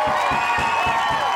やった!